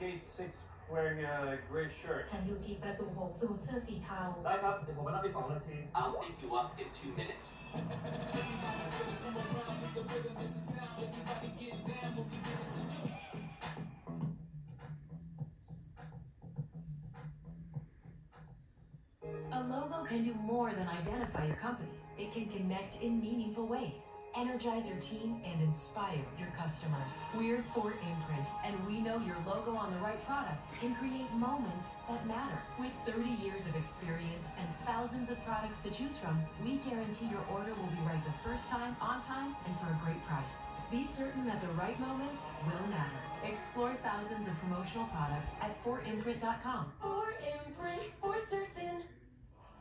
gate six wearing a gray shirt. ฉันอยู่ที่ประตูหกสวมเสื้อสีเทา ได้ครับ เดี๋ยวผมมารับไปสองนาที I'll pick you up in two minutes. A logo can do more than identify your company. It can connect in meaningful ways, energize your team, and inspire your customers. We're 4imprint, and we know your logo on the right product can create moments that matter. With 30 years of experience and thousands of products to choose from, we guarantee your order will be right the first time, on time, and for a great price. Be certain that the right moments will matter. Explore thousands of promotional products at 4imprint.com. For imprint, for certain.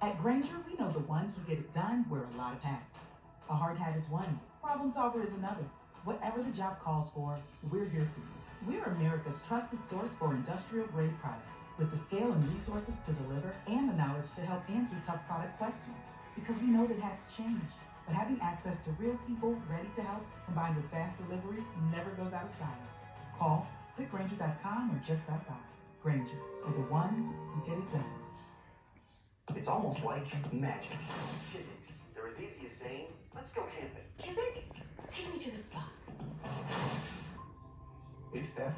At Grainger, we know the ones who get it done wear a lot of hats. A hard hat is one, problem solver is another. Whatever the job calls for, we're here for you. We're America's trusted source for industrial grade products with the scale and resources to deliver and the knowledge to help answer tough product questions. Because we know that hats change, but having access to real people ready to help combined with fast delivery never goes out of style. Call, click Grainger.com, or just stop by. Grainger, for the ones who get it done. It's almost like magic. Physics. They're as easy as saying, let's go camping. Kizik, take me to the spot. Hey, Steph.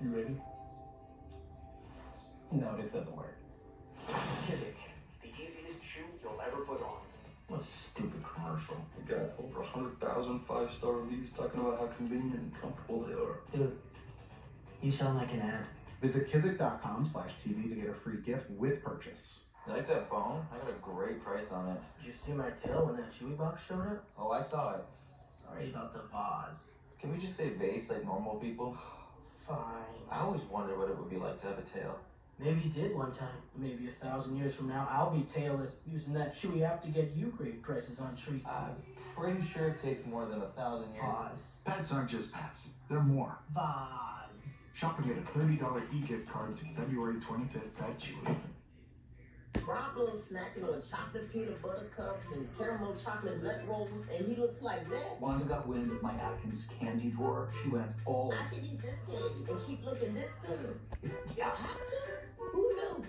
You ready? No, this doesn't work. Kizik. The easiest shoe you'll ever put on. What a stupid commercial. We got over 100,000 five-star reviews talking about how convenient and comfortable they are. Dude, you sound like an ad. Visit kizik.com slash TV to get a free gift with purchase. You like that bone? I got a great price on it. Did you see my tail when that Chewy box showed up? Oh, I saw it. Sorry about the vase. Can we just say vase like normal people? Fine. I always wonder what it would be like to have a tail. Maybe you did one time. Maybe a thousand years from now, I'll be tailless using that Chewy app to get you great prices on treats. I'm pretty sure it takes more than a thousand years. Vase. Pets aren't just pets, they're more. Vase. Shop and get a $30 e-gift card to February 25th at Chewy. Rob snacking on chocolate peanut butter cups and caramel chocolate nut rolls, and he looks like that. Wanda got wind of my Atkins candy drawer. She went all. I can eat this candy and keep looking this good. Yeah. Atkins? Who knew?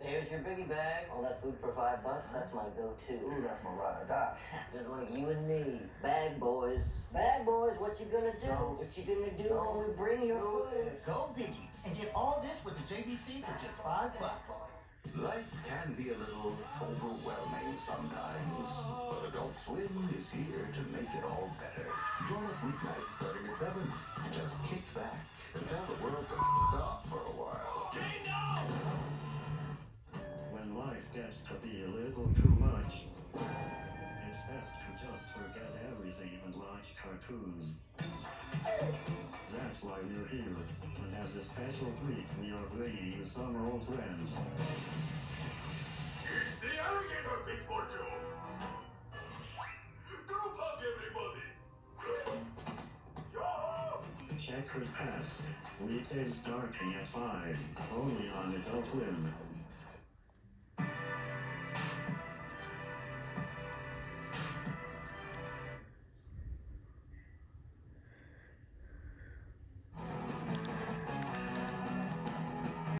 There's your biggie bag. All that food for five bucks, that's my go-to. Ooh, that's my ride or die. Just like you and me. Bag boys. Bag boys, what you gonna do? What you gonna do when we bring your food? Go Biggie and get all this with the JBC for just five bucks. Life can be a little overwhelming sometimes, but Adult Swim is here to make it all better. Join us weeknights starting at 7. Just kick back and tell the world to f off for a while. When life gets to be a little too much, it's best to just forget everything and watch cartoons. That's why we're here, and as a special treat, we are bringing you some old friends. It's the alligator pit for Joe. Group hug, everybody. Check request. Weekdays starting at 5, only on Adult Swim.